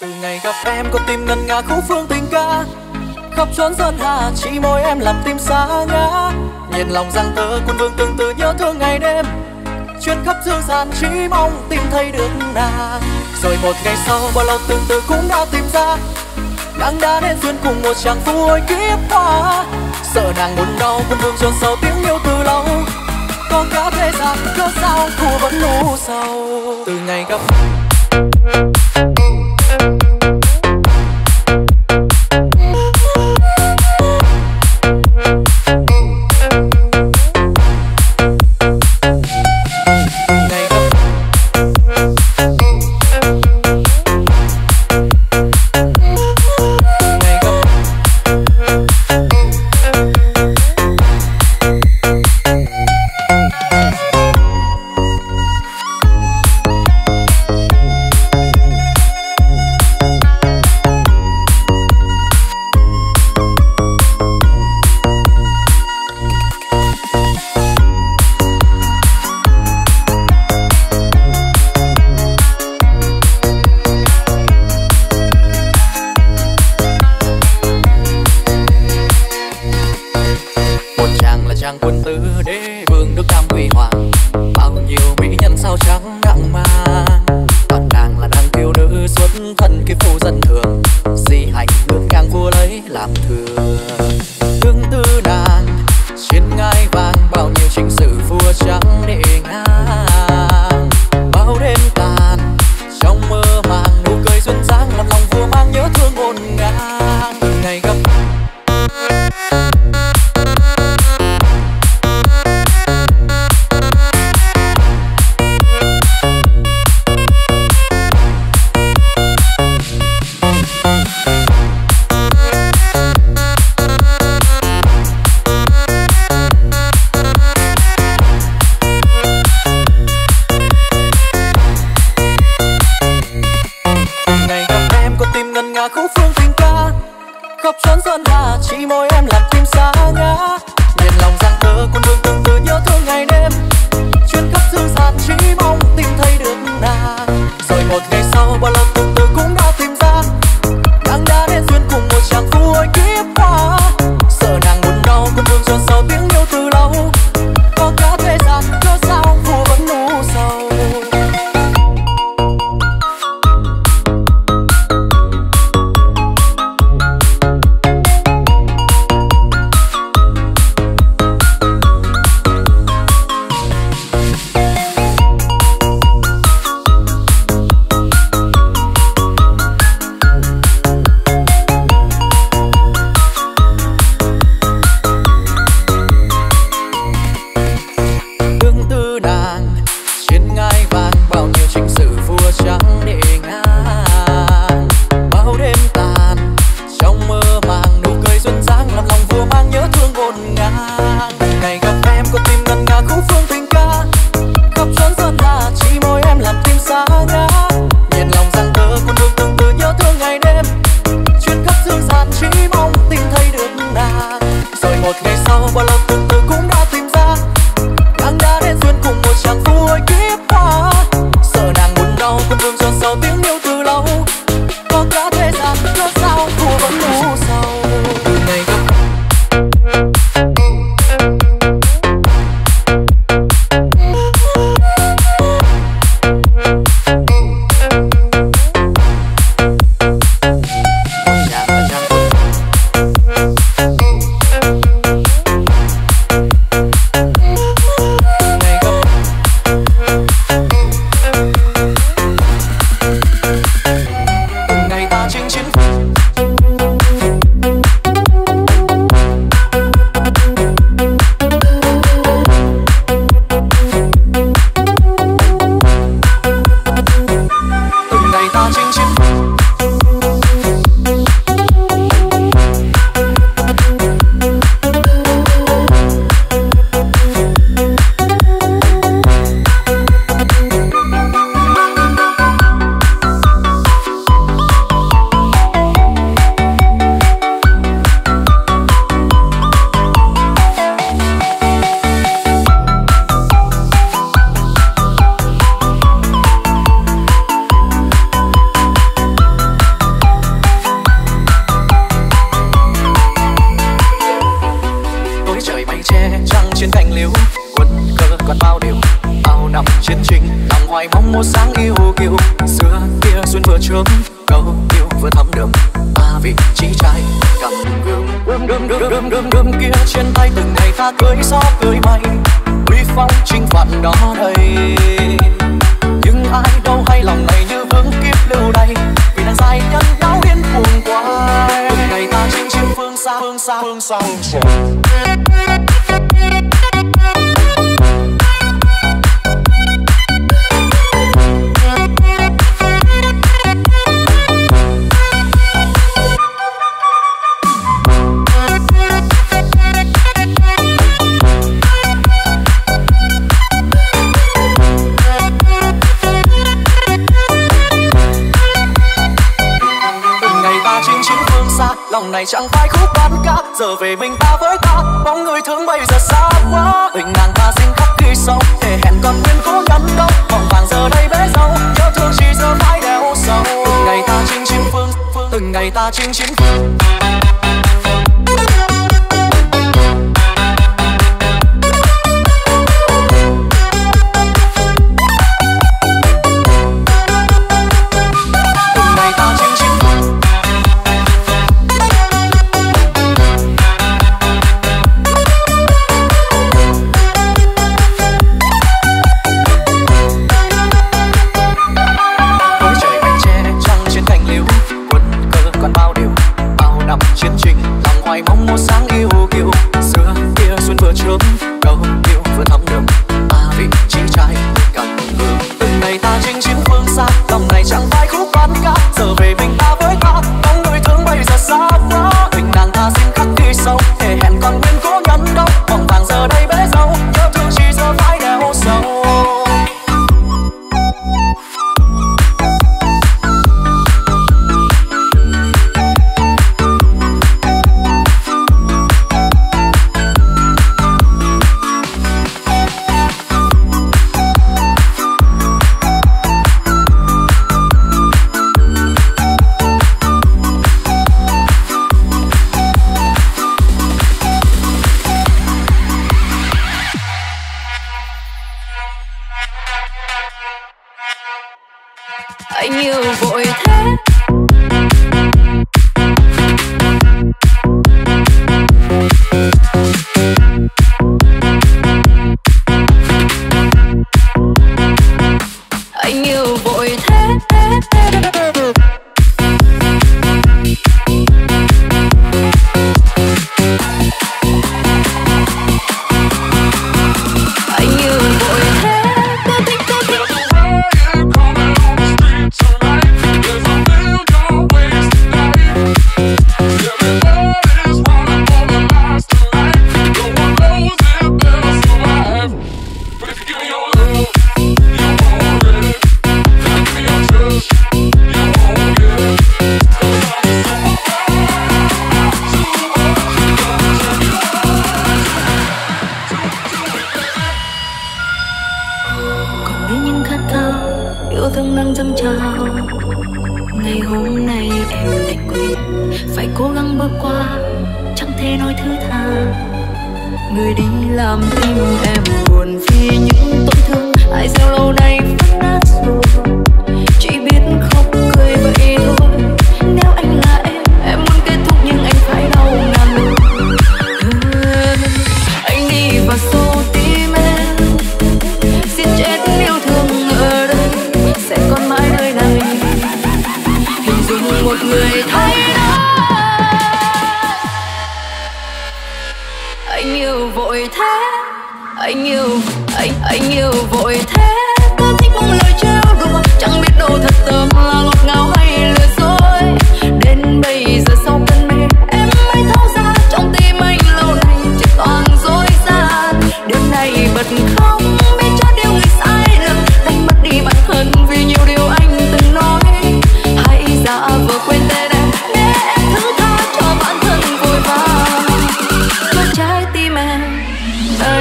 từ ngày gặp em con tim ngân nga khúc phương tình ca. Khắp chốn sơn hà chỉ môi em làm tim xa ngã. Nhìn lòng giang tơ quân vương từng từ nhớ thương ngày đêm. Chuyên khắp dương gian chỉ mong tìm thấy được nàng. Rồi một ngày sau, bao lâu từng từ cũng đã tìm ra. Nàng đã đến duyên cùng một chàng phu hồi kiếp hoa. Sợ nàng muốn đau quân vương chôn sâu tiếng yêu từ lâu. Có cả thế gian, cớ sao thù vẫn lu sầu. Từ ngày gặp phương từng ngày ta chinh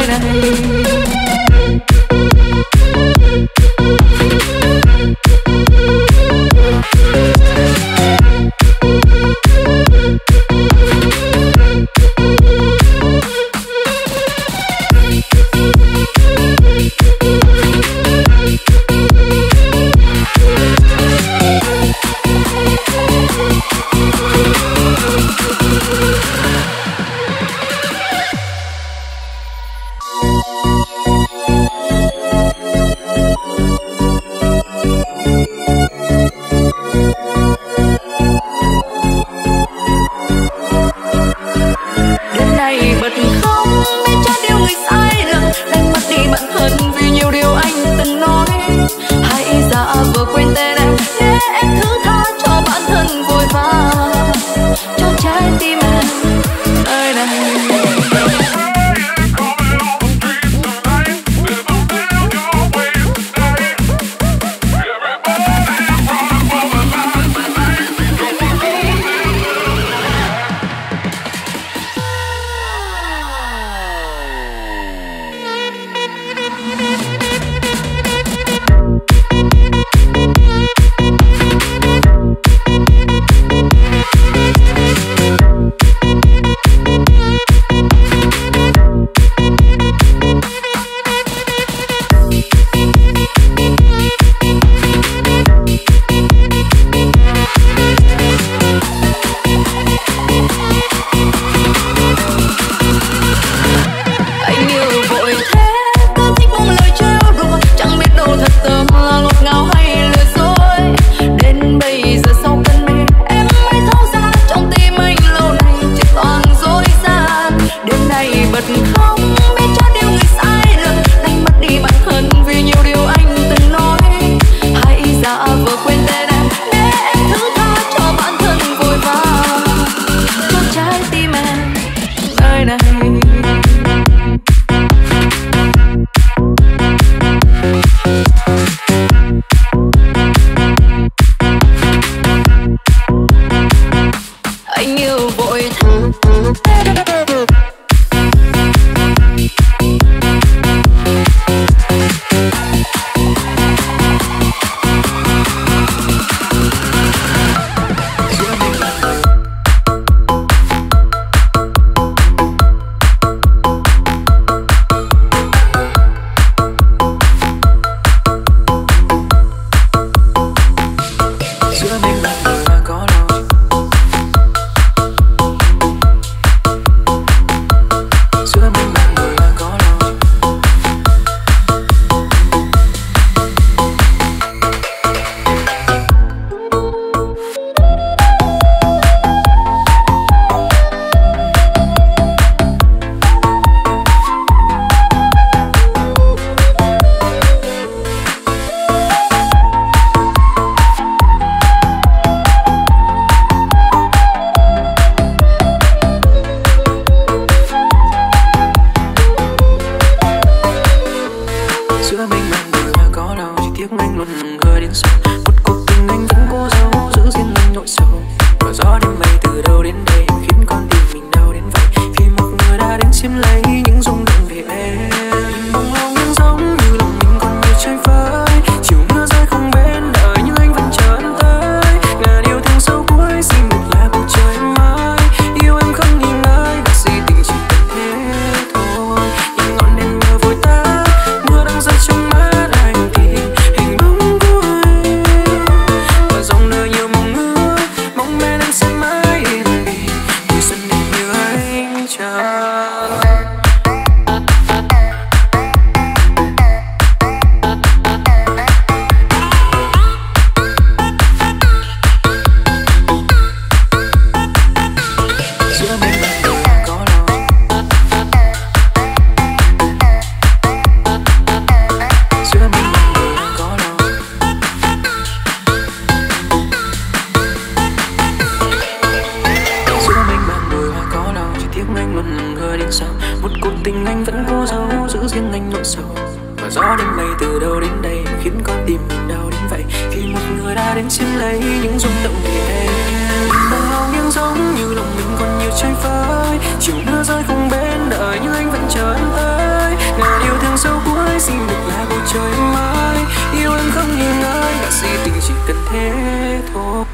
này những rung động nhẹ bao những giống như lòng mình còn nhiều trái phơi chiều mưa rơi không bên đợi nhưng anh vẫn chờ em tới. Ngàn yêu thương sâu cuối, xin được là bầu trời mới yêu em không nghi ngờ, là si tình chỉ cần thế thôi.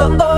pasando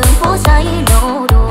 灯火在流动。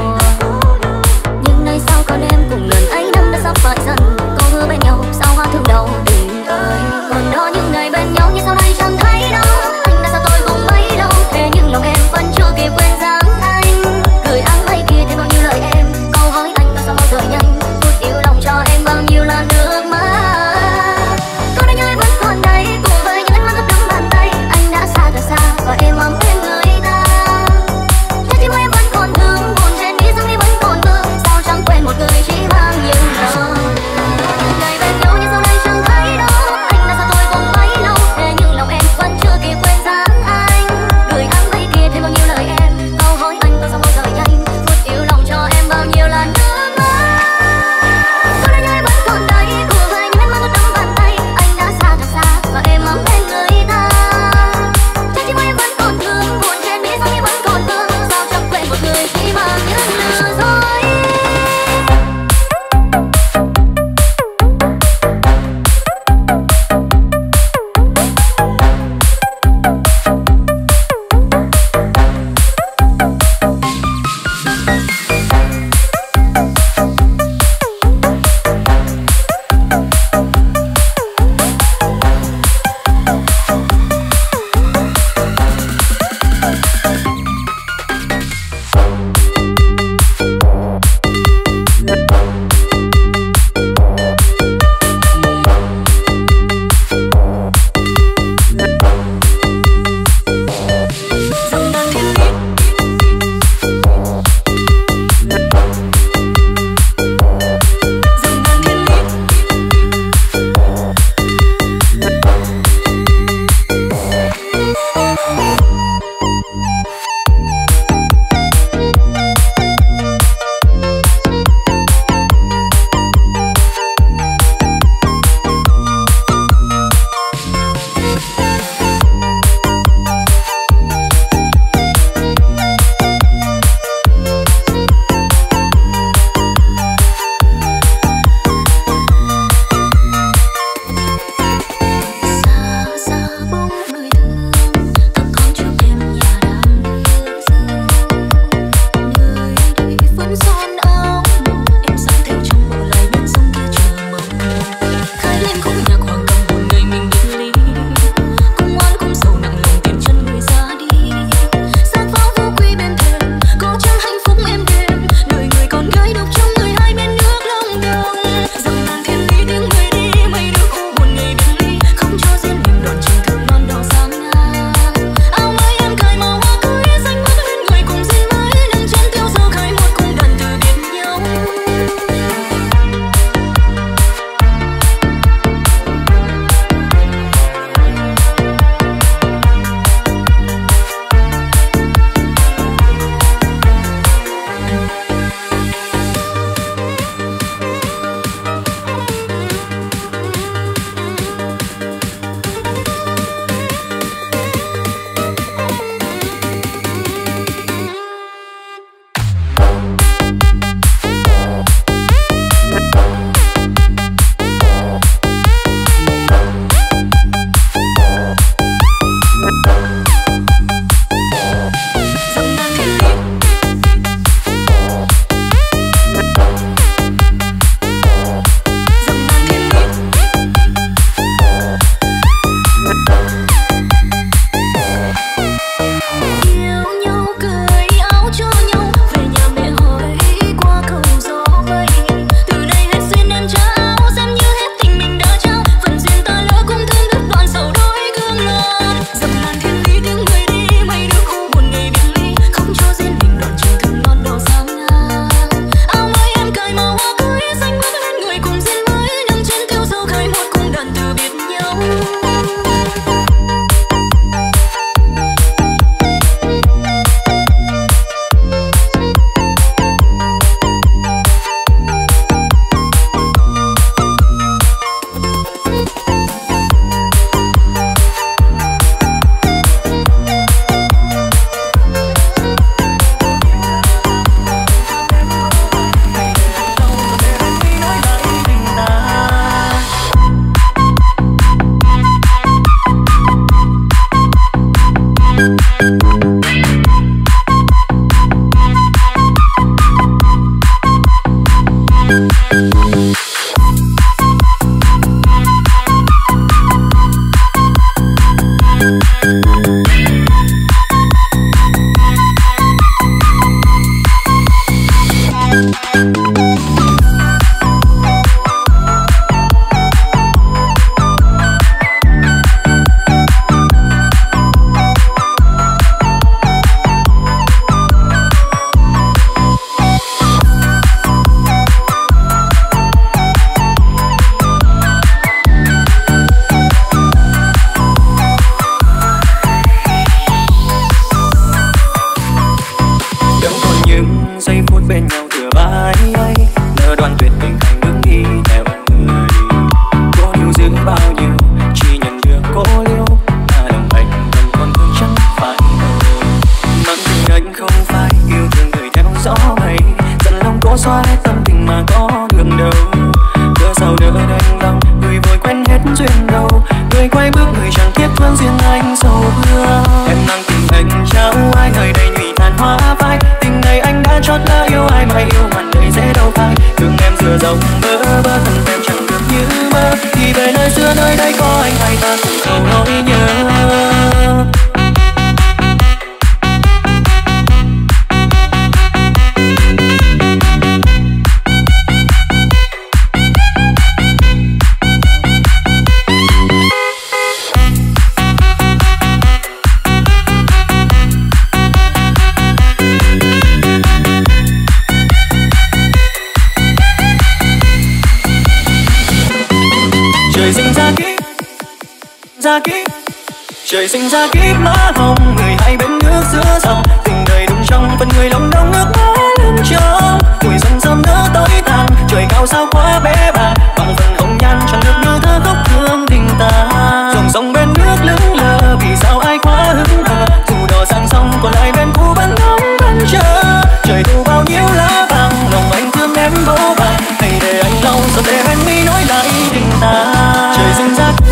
Trời sinh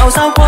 sao sao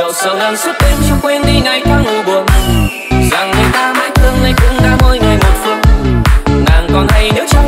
dầu sầu nàng suốt đêm chưa quên đi ngày tháng u buồn. Rằng người ta mãi thương, nay cũng đã mỗi ngày một phương nàng còn hay nếu cho